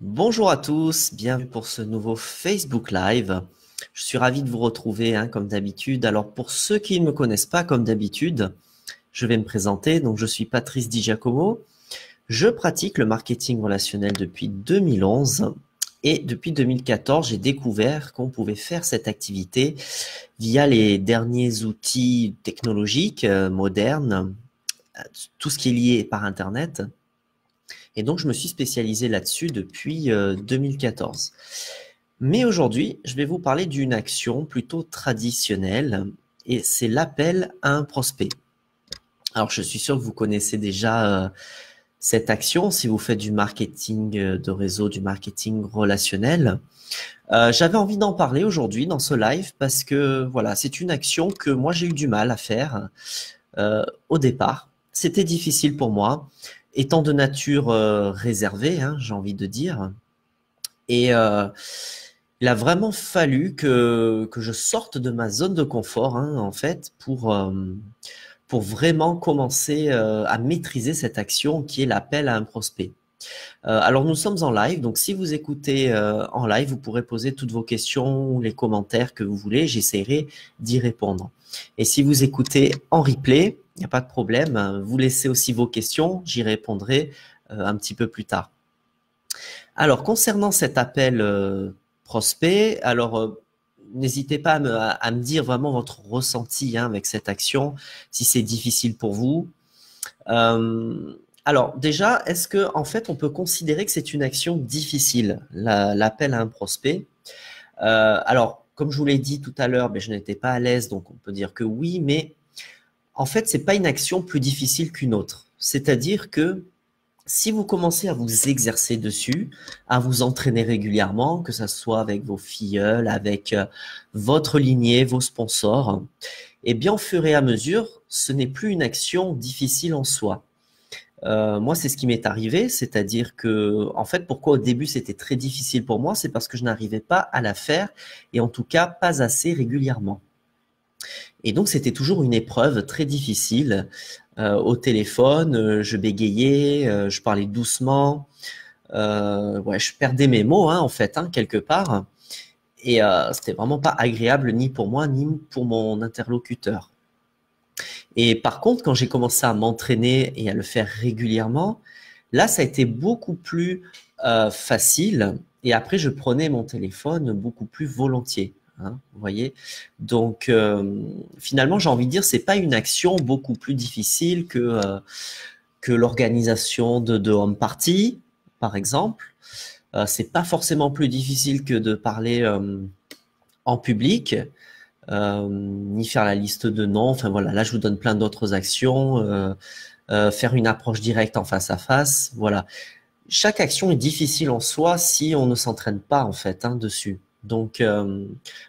Bonjour à tous, bienvenue pour ce nouveau Facebook Live. Je suis ravi de vous retrouver hein, comme d'habitude. Alors pour ceux qui ne me connaissent pas comme d'habitude, je vais me présenter. Donc je suis Patrice Di Giacomo. Je pratique le marketing relationnel depuis 2011 et depuis 2014, j'ai découvert qu'on pouvait faire cette activité via les derniers outils technologiques euh, modernes, tout ce qui est lié par Internet. Et donc, je me suis spécialisé là-dessus depuis 2014. Euh, Mais aujourd'hui, je vais vous parler d'une action plutôt traditionnelle et c'est l'appel à un prospect. Alors, je suis sûr que vous connaissez déjà euh, cette action si vous faites du marketing euh, de réseau, du marketing relationnel. J'avais envie d'en parler aujourd'hui dans ce live parce que voilà, c'est une action que moi j'ai eu du mal à faire au départ. C'était difficile pour moi étant de nature euh, réservée, hein, j'ai envie de dire. Et euh, il a vraiment fallu que, que je sorte de ma zone de confort, hein, en fait, pour, euh, pour vraiment commencer à maîtriser cette action qui est l'appel à un prospect. alors nous sommes en live, donc si vous écoutez en live, vous pourrez poser toutes vos questions ou les commentaires que vous voulez, j'essaierai d'y répondre. Et si vous écoutez en replay, il n'y a pas de problème. Vous laissez aussi vos questions, j'y répondrai euh, un petit peu plus tard. Alors, concernant cet appel euh, prospect, alors euh, n'hésitez pas à me, dire vraiment votre ressenti hein, avec cette action, si c'est difficile pour vous. alors déjà, est-ce que en fait on peut considérer que c'est une action difficile, l'appel à un prospect? Alors, comme je vous l'ai dit tout à l'heure, ben, je n'étais pas à l'aise, donc on peut dire que oui, mais en fait, c'est pas une action plus difficile qu'une autre. C'est-à-dire que si vous commencez à vous exercer dessus, à vous entraîner régulièrement, que ce soit avec vos filleuls, avec euh, votre lignée, vos sponsors, eh bien, au fur et à mesure, ce n'est plus une action difficile en soi. Euh, moi, c'est ce qui m'est arrivé, c'est-à-dire que, en fait, pourquoi au début c'était très difficile pour moi, c'est parce que je n'arrivais pas à la faire et en tout cas pas assez régulièrement. Et donc, c'était toujours une épreuve très difficile. Euh, au téléphone, euh, je bégayais, euh, je parlais doucement. je perdais mes mots, hein, en fait, hein, quelque part. Et c'était vraiment pas agréable ni pour moi, ni pour mon interlocuteur. Et par contre, quand j'ai commencé à m'entraîner et à le faire régulièrement, là, ça a été beaucoup plus facile. Et après, je prenais mon téléphone beaucoup plus volontiers. Hein, vous voyez Donc, euh, finalement, j'ai envie de dire, c'est pas une action beaucoup plus difficile que, euh, que l'organisation de, home party, par exemple. Euh, c'est pas forcément plus difficile que de parler en public, ni faire la liste de noms. Enfin voilà, là, je vous donne plein d'autres actions. faire une approche directe en face à face. Voilà. Chaque action est difficile en soi si on ne s'entraîne pas en fait hein, dessus. Donc euh,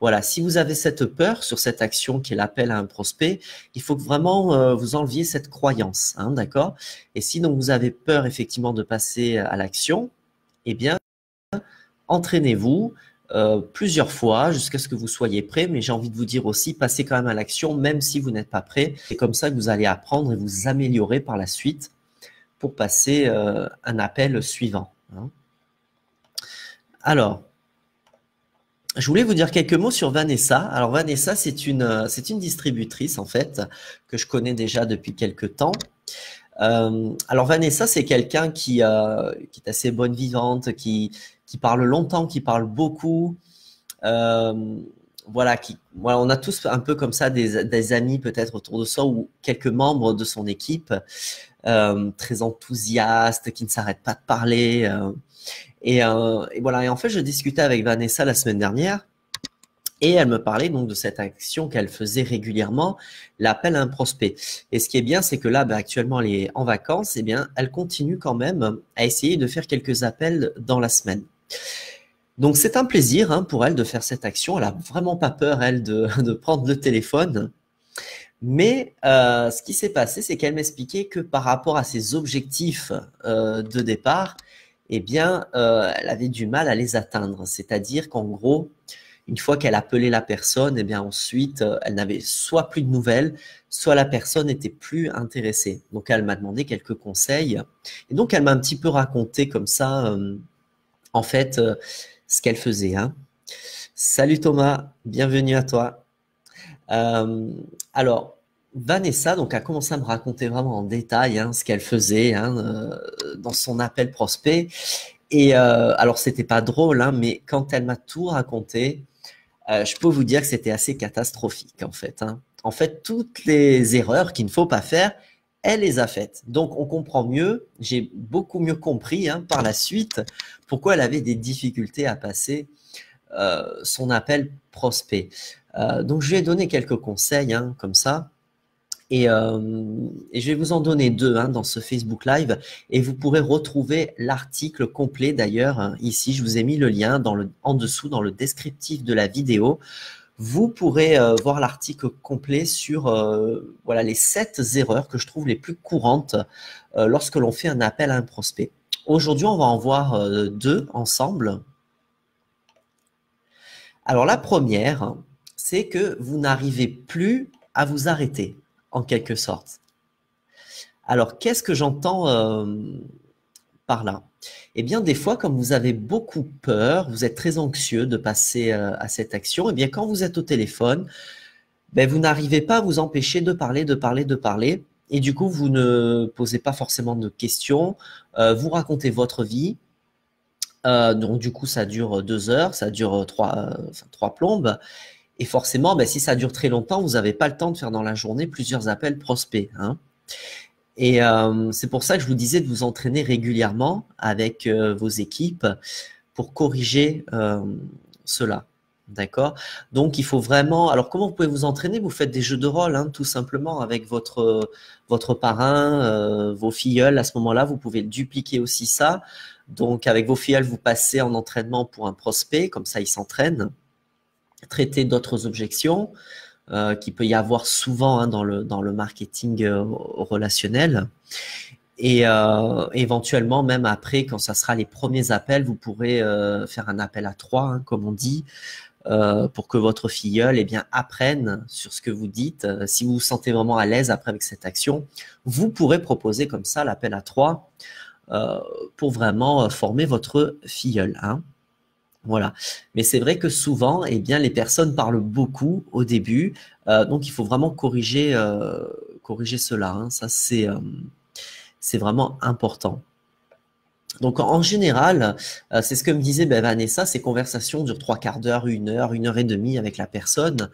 voilà, si vous avez cette peur sur cette action qui est l'appel à un prospect, il faut vraiment euh, vous enleviez cette croyance, hein, d'accord? Et si vous avez peur effectivement de passer à l'action, eh bien entraînez-vous euh, plusieurs fois jusqu'à ce que vous soyez prêt. Mais j'ai envie de vous dire aussi, passez quand même à l'action même si vous n'êtes pas prêt. C'est comme ça que vous allez apprendre et vous améliorer par la suite pour passer un appel suivant. Hein. Alors, je voulais vous dire quelques mots sur Vanessa. Alors Vanessa, c'est une, euh, c'est une distributrice en fait que je connais déjà depuis quelques temps. Euh, alors Vanessa, c'est quelqu'un qui, euh, qui est assez bonne vivante, qui, qui parle longtemps, qui parle beaucoup. Voilà, qui, on a tous un peu comme ça des, des amis peut-être autour de soi ou quelques membres de son équipe très enthousiastes, qui ne s'arrêtent pas de parler. Euh, et, voilà. Et en fait, je discutais avec Vanessa la semaine dernière. Et elle me parlait donc de cette action qu'elle faisait régulièrement, l'appel à un prospect. Et ce qui est bien, c'est que là, ben, actuellement, elle est en vacances. Et eh bien, elle continue quand même à essayer de faire quelques appels dans la semaine. Donc, c'est un plaisir hein, pour elle de faire cette action. Elle a vraiment pas peur, elle, de, de prendre le téléphone. Mais euh, ce qui s'est passé, c'est qu'elle m'expliquait que par rapport à ses objectifs euh, de départ, eh bien, euh, elle avait du mal à les atteindre. C'est-à-dire qu'en gros, une fois qu'elle appelait la personne, eh bien ensuite, euh, elle n'avait soit plus de nouvelles, soit la personne n'était plus intéressée. Donc, elle m'a demandé quelques conseils. Et donc, elle m'a un petit peu raconté comme ça euh, en fait ce qu'elle faisait. Hein. Salut Thomas, bienvenue à toi. alors, Vanessa donc a commencé à me raconter vraiment en détail hein, ce qu'elle faisait hein, euh, dans son appel prospect. Et euh, alors c'était pas drôle, hein, mais quand elle m'a tout raconté, euh, je peux vous dire que c'était assez catastrophique en fait. En fait, toutes les erreurs qu'il ne faut pas faire, elle les a faites. Donc on comprend mieux, j'ai beaucoup mieux compris hein, par la suite pourquoi elle avait des difficultés à passer euh, son appel prospect. Donc je lui ai donné quelques conseils comme ça. Euh, et, je vais vous en donner deux hein, dans ce Facebook Live. Et vous pourrez retrouver l'article complet d'ailleurs. Hein, ici, je vous ai mis le lien en dessous dans le descriptif de la vidéo. Vous pourrez euh, voir l'article complet sur euh, voilà, les sept erreurs que je trouve les plus courantes lorsque l'on fait un appel à un prospect. Aujourd'hui, on va en voir deux ensemble. Alors la première, c'est que vous n'arrivez plus à vous arrêter en quelque sorte. Alors, qu'est-ce que j'entends euh, par là? Eh bien, des fois, comme vous avez beaucoup peur, vous êtes très anxieux de passer euh, à cette action, eh bien, quand vous êtes au téléphone, ben, vous n'arrivez pas à vous empêcher de parler, de parler, de parler. Et du coup, vous ne posez pas forcément de questions, euh, vous racontez votre vie. donc, du coup, ça dure deux heures, ça dure trois, trois plombes. Et forcément, ben, si ça dure très longtemps, vous n'avez pas le temps de faire dans la journée plusieurs appels prospects. Hein. Et euh, c'est pour ça que je vous disais de vous entraîner régulièrement avec euh, vos équipes pour corriger euh, cela. D'accord? Donc, il faut vraiment. Alors, comment vous pouvez vous entraîner? Vous faites des jeux de rôle, hein, tout simplement, avec votre, votre parrain, vos filleuls. À ce moment-là, vous pouvez dupliquer aussi ça. Donc, avec vos filleuls, vous passez en entraînement pour un prospect, comme ça, ils s'entraînent traiter d'autres objections euh, qui peut y avoir souvent hein, dans, le, dans le marketing euh, relationnel. Et euh, éventuellement, même après, quand ça sera les premiers appels, vous pourrez faire un appel à trois, hein, comme on dit, pour que votre filleul eh bien, apprenne sur ce que vous dites. si vous vous sentez vraiment à l'aise après avec cette action, vous pourrez proposer comme ça l'appel à trois pour vraiment former votre filleul. Hein. Voilà. Mais c'est vrai que souvent, eh bien, les personnes parlent beaucoup au début, euh, donc il faut vraiment corriger, euh, corriger cela. Hein. Ça, c'est euh, c'est vraiment important. Donc en général, c'est ce que me disait ben, Vanessa, ces conversations durent trois quarts d'heure, une heure, une heure et demie avec la personne.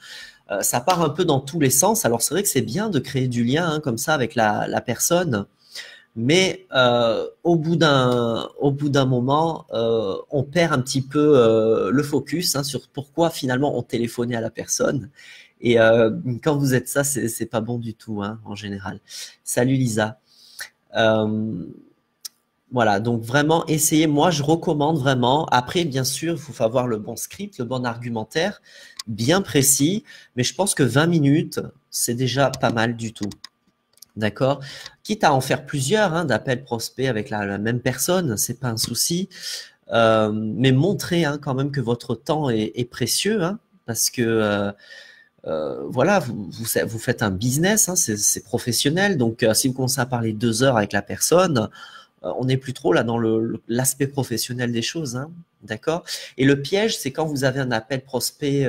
ça part un peu dans tous les sens. Alors c'est vrai que c'est bien de créer du lien hein, comme ça avec la personne mais euh, au bout d'un au moment, euh, on perd un petit peu euh, le focus hein, sur pourquoi finalement on téléphonait à la personne. Et quand vous êtes ça, c'est pas bon du tout hein, en général. Salut Lisa. voilà, donc vraiment essayez. Moi, je recommande vraiment. Après, bien sûr, il faut avoir le bon script, le bon argumentaire, bien précis. Mais je pense que 20 minutes, c'est déjà pas mal du tout. D'accord Quitte à en faire plusieurs hein, d'appels prospects avec la, même personne, c'est pas un souci. Euh, mais montrez hein, quand même que votre temps est, précieux, hein, parce que euh, euh, voilà, vous, vous, faites un business, c'est professionnel. Donc, si vous commencez à parler deux heures avec la personne, on n'est plus trop là dans l'aspect professionnel des choses, d'accord Et le piège, c'est quand vous avez un appel prospect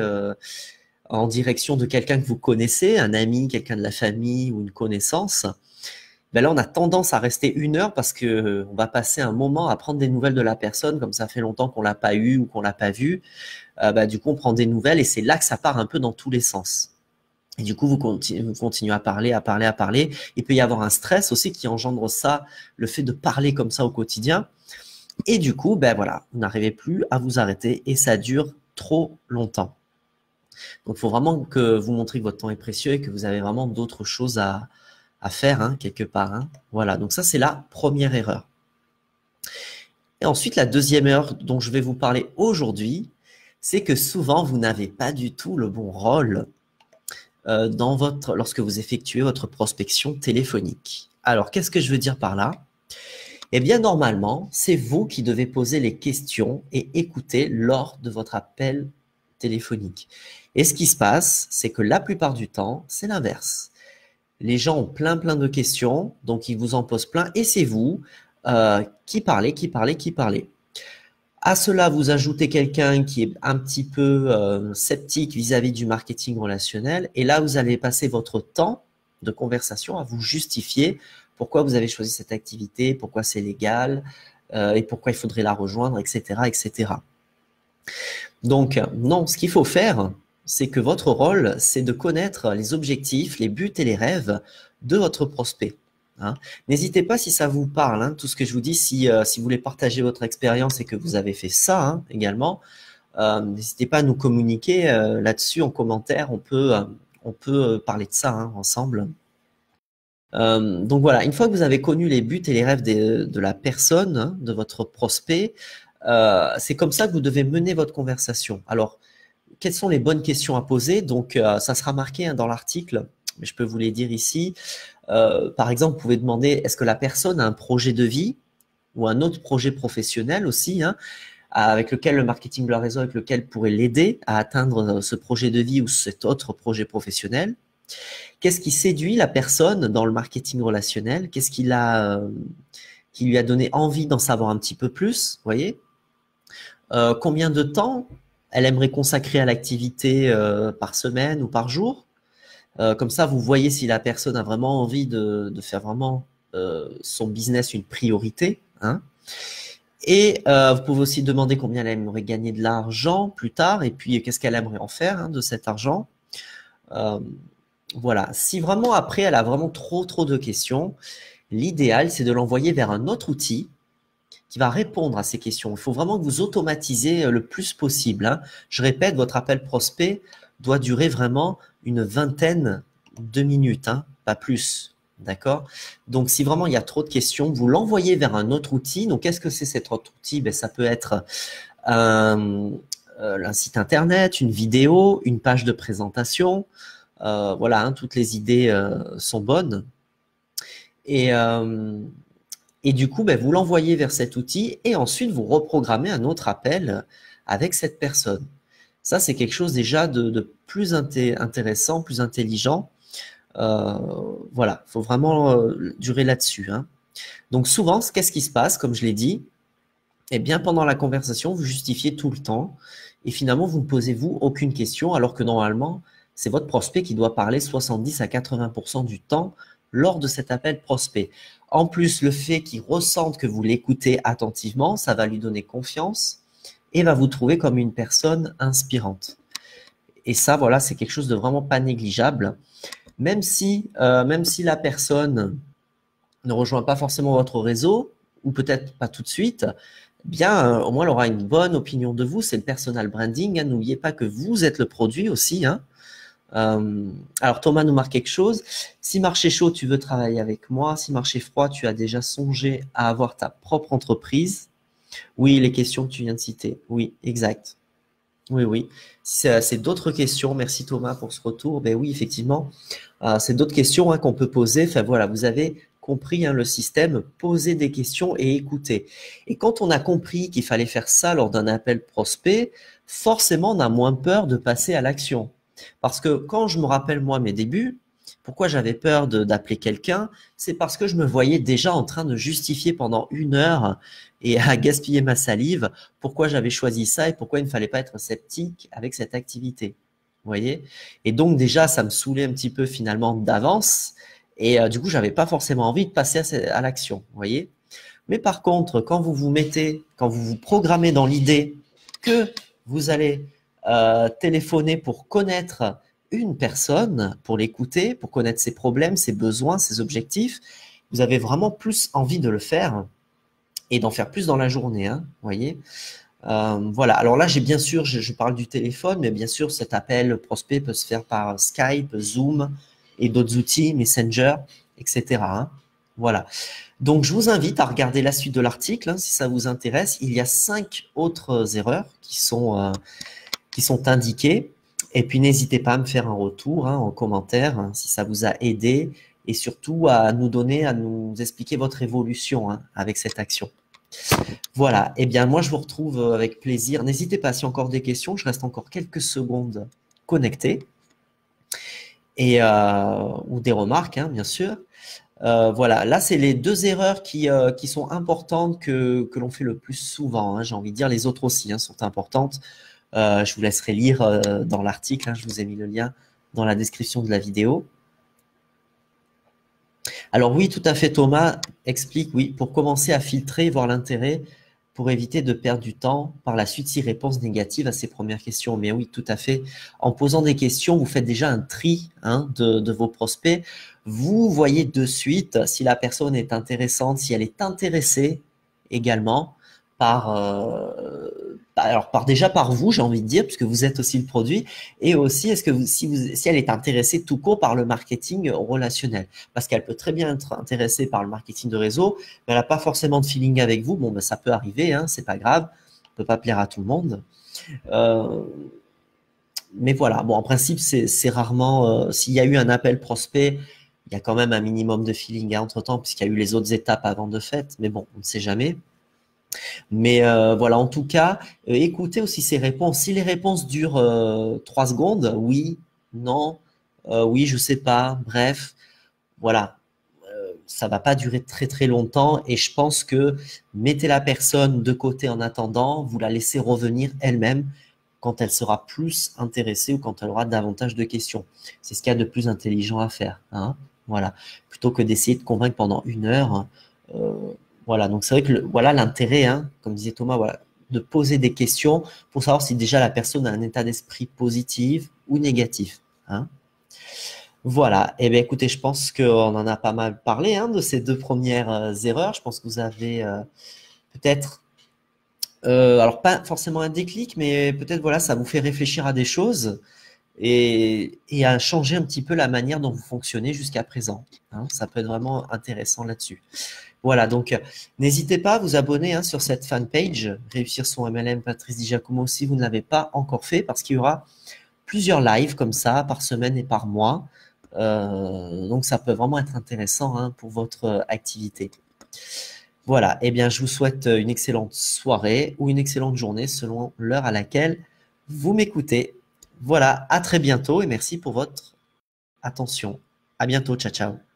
en direction de quelqu'un que vous connaissez, un ami, quelqu'un de la famille ou une connaissance, ben là, on a tendance à rester une heure parce que euh, on va passer un moment à prendre des nouvelles de la personne, comme ça fait longtemps qu'on l'a pas eu ou qu'on l'a pas vu. Ben, du coup, on prend des nouvelles et c'est là que ça part un peu dans tous les sens. Et du coup, vous, vous continuez à parler, à parler, à parler. Il peut y avoir un stress aussi qui engendre ça, le fait de parler comme ça au quotidien. Et du coup, ben voilà, vous n'arrivez plus à vous arrêter et ça dure trop longtemps. Donc, il faut vraiment que vous montrez que votre temps est précieux et que vous avez vraiment d'autres choses à, faire hein, quelque part. Hein. Voilà, donc ça, c'est la première erreur. Et ensuite, la deuxième erreur dont je vais vous parler aujourd'hui, c'est que souvent, vous n'avez pas du tout le bon rôle euh, lorsque vous effectuez votre prospection téléphonique. Alors, qu'est-ce que je veux dire par là? Eh bien, normalement, c'est vous qui devez poser les questions et écouter lors de votre appel téléphonique. Et ce qui se passe, c'est que la plupart du temps, c'est l'inverse. Les gens ont plein plein de questions, donc ils vous en posent plein, et c'est vous euh, qui parlez, qui parlez, qui parlez. À cela, vous ajoutez quelqu'un qui est un petit peu euh, sceptique vis-à-vis du marketing relationnel. Et là, vous allez passer votre temps de conversation à vous justifier pourquoi vous avez choisi cette activité, pourquoi c'est légal euh, et pourquoi il faudrait la rejoindre, etc., etc. Donc, non, ce qu'il faut faire, c'est que votre rôle, c'est de connaître les objectifs, les buts et les rêves de votre prospect. Hein. N'hésitez pas si ça vous parle, hein, tout ce que je vous dis, si, euh, si vous voulez partager votre expérience et que vous avez fait ça hein, également, euh, n'hésitez pas à nous communiquer euh, là-dessus en commentaire, on peut parler de ça ensemble. donc voilà, une fois que vous avez connu les buts et les rêves de la personne, de votre prospect, c'est comme ça que vous devez mener votre conversation. Alors, quelles sont les bonnes questions à poser? Donc, ça sera marqué dans l'article, mais je peux vous les dire ici. Euh, par exemple, vous pouvez demander est-ce que la personne a un projet de vie ou un autre projet professionnel aussi, hein, avec lequel le marketing de la réseau, avec lequel pourrait l'aider à atteindre euh, ce projet de vie ou cet autre projet professionnel? Qu'est-ce qui séduit la personne dans le marketing relationnel? Qu'est-ce qui, euh, qui lui a donné envie d'en savoir un petit peu plus Voyez? Combien de temps elle aimerait consacrer à l'activité par semaine ou par jour? Euh, comme ça, vous voyez si la personne a vraiment envie de, faire vraiment euh, son business une priorité. Hein. Et euh, vous pouvez aussi demander combien elle aimerait gagner de l'argent plus tard et puis qu'est-ce qu'elle aimerait en faire hein, de cet argent. voilà. Si vraiment après elle a vraiment trop trop de questions, l'idéal c'est de l'envoyer vers un autre outil qui va répondre à ces questions. Il faut vraiment que vous automatisez le plus possible. Hein. Je répète, votre appel prospect doit durer vraiment une vingtaine de minutes, hein, pas plus. D'accord? Donc, si vraiment il y a trop de questions, vous l'envoyez vers un autre outil. Donc, qu'est-ce que c'est cet autre outil? Ben, Ça peut être un, euh, un, site internet, une vidéo, une page de présentation. Euh, voilà, hein, toutes les idées euh, sont bonnes. Et, et du coup, ben, vous l'envoyez vers cet outil et ensuite vous reprogrammez un autre appel avec cette personne. Ça, c'est quelque chose déjà de, plus intéressant, plus intelligent. Euh, voilà, il faut vraiment euh, durer là-dessus. Hein. Donc souvent, qu'est-ce qui se passe, comme je l'ai dit? Eh bien, pendant la conversation, vous justifiez tout le temps et finalement, vous ne posez-vous aucune question alors que normalement, c'est votre prospect qui doit parler 70 à 80% du temps lors de cet appel prospect. En plus, le fait qu'il ressente que vous l'écoutez attentivement, ça va lui donner confiance et va vous trouver comme une personne inspirante. Et ça, voilà, c'est quelque chose de vraiment pas négligeable. Même si, euh, la personne ne rejoint pas forcément votre réseau, ou peut-être pas tout de suite, bien, euh, au moins, elle aura une bonne opinion de vous. C'est le personal branding. Hein. N'oubliez pas que vous êtes le produit aussi. Hein. Euh, alors, Thomas nous marque quelque chose. Si marché chaud, tu veux travailler avec moi. Si marché froid, tu as déjà songé à avoir ta propre entreprise. Oui, les questions que tu viens de citer. Oui, exact. Oui, oui. C'est d'autres questions. Merci Thomas pour ce retour. Ben oui, effectivement, euh, c'est d'autres questions hein, qu'on peut poser. Enfin voilà, vous avez compris hein, le système, poser des questions et écouter. Et quand on a compris qu'il fallait faire ça lors d'un appel prospect, forcément, on a moins peur de passer à l'action. Parce que quand je me rappelle moi mes débuts, pourquoi j'avais peur d'appeler quelqu'un C'est parce que je me voyais déjà en train de justifier pendant une heure et à gaspiller ma salive pourquoi j'avais choisi ça et pourquoi il ne fallait pas être sceptique avec cette activité. Vous voyez? Et donc déjà, ça me saoulait un petit peu finalement d'avance et euh, du coup, j'avais pas forcément envie de passer à, l'action. Vous voyez? Mais par contre, quand vous vous mettez, quand vous vous programmez dans l'idée que vous allez euh, téléphoner pour connaître une personne pour l'écouter, pour connaître ses problèmes, ses besoins, ses objectifs, vous avez vraiment plus envie de le faire et d'en faire plus dans la journée. Hein, voyez euh, voilà. Alors là, j'ai bien sûr, je, parle du téléphone, mais bien sûr, cet appel prospect peut se faire par Skype, Zoom et d'autres outils, Messenger, etc. Hein. voilà. Donc, je vous invite à regarder la suite de l'article hein, si ça vous intéresse. Il y a cinq autres erreurs qui sont, euh, sont indiquées. Et puis n'hésitez pas à me faire un retour hein, en commentaire hein, si ça vous a aidé et surtout à nous donner, à nous expliquer votre évolution hein, avec cette action. Voilà, et eh bien moi je vous retrouve euh, avec plaisir. N'hésitez pas, si encore des questions, je reste encore quelques secondes connecté. Et, euh, ou des remarques, bien sûr. Euh, voilà, là, c'est les deux erreurs qui, sont importantes que, que l'on fait le plus souvent. J'ai envie de dire, les autres aussi sont importantes. Euh, je vous laisserai lire dans l'article, hein, je vous ai mis le lien dans la description de la vidéo. Alors oui, tout à fait, Thomas explique, oui, pour commencer à filtrer, voir l'intérêt, pour éviter de perdre du temps par la suite si réponse négative à ces premières questions. Mais oui, tout à fait. En posant des questions, vous faites déjà un tri hein, de, vos prospects. Vous voyez de suite si la personne est intéressante, si elle est intéressée également par, euh, alors par déjà par vous, j'ai envie de dire, puisque vous êtes aussi le produit, et aussi est-ce que si, elle est intéressée tout court par le marketing relationnel, parce qu'elle peut très bien être intéressée par le marketing de réseau, mais elle n'a pas forcément de feeling avec vous. Bon, ben ça peut arriver, hein, c'est pas grave, on peut pas plaire à tout le monde. Euh, mais voilà, bon, en principe, c'est rarement, euh, s'il y a eu un appel prospect, il y a quand même un minimum de feeling entre temps, puisqu'il y a eu les autres étapes avant de fait, mais bon, on ne sait jamais. Mais euh, voilà, en tout cas, euh, écoutez aussi ces réponses. Si les réponses durent euh, trois secondes, oui, non, oui, je sais pas, bref, voilà, ça va pas durer très très longtemps et je pense que mettez la personne de côté en attendant, vous la laissez revenir elle-même quand elle sera plus intéressée ou quand elle aura davantage de questions. C'est ce qu'il y a de plus intelligent à faire. Hein voilà, plutôt que d'essayer de convaincre pendant une heure. Voilà, donc c'est vrai que voilà l'intérêt, hein, comme disait Thomas, de poser des questions pour savoir si déjà la personne a un état d'esprit positif ou négatif. Hein. Voilà, et eh bien écoutez, je pense qu'on en a pas mal parlé hein, de ces deux premières euh, erreurs. Je pense que vous avez euh, peut-être, euh, alors pas forcément un déclic, mais peut-être voilà, ça vous fait réfléchir à des choses et, à changer un petit peu la manière dont vous fonctionnez jusqu'à présent. Ça peut être vraiment intéressant là-dessus. Voilà, donc n'hésitez pas à vous abonner hein, sur cette fanpage, Réussir son MLM Patrice Di Giacomo si vous ne l'avez pas encore fait, parce qu'il y aura plusieurs lives comme ça par semaine et par mois. Euh, donc ça peut vraiment être intéressant hein, pour votre activité. Voilà, eh bien je vous souhaite une excellente soirée ou une excellente journée selon l'heure à laquelle vous m'écoutez. Voilà, à très bientôt et merci pour votre attention. À bientôt, ciao ciao.